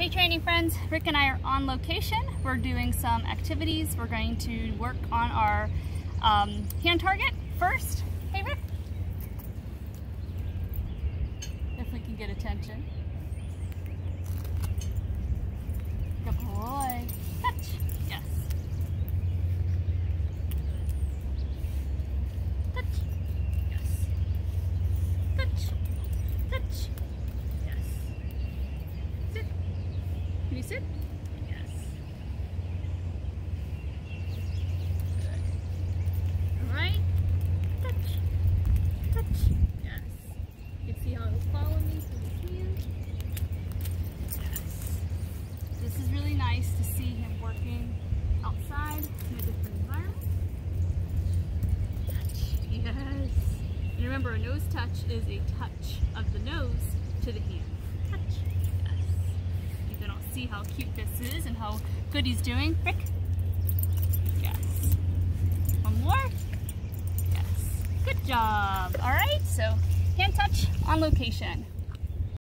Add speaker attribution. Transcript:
Speaker 1: Hey training friends, Rick and I are on location. We're doing some activities. We're going to work on our um, hand target first. Hey Rick. If we can get attention. Good boy. Touch. Yes. Touch. Yes. Touch. Touch. Yes. Sit. Can you sit? Yes. Good. All right. Touch. Touch. Yes. You can see how it'll follow me through the hand. Yes. This is really nice to see him working outside in a different environment. Touch. Yes. And remember, a nose touch is a touch of the nose to the hand. Touch. Yes. You can all see how cute this is and how good he's doing. Rick? Yes. One more? Yes. Good job. All right, so hand touch on location.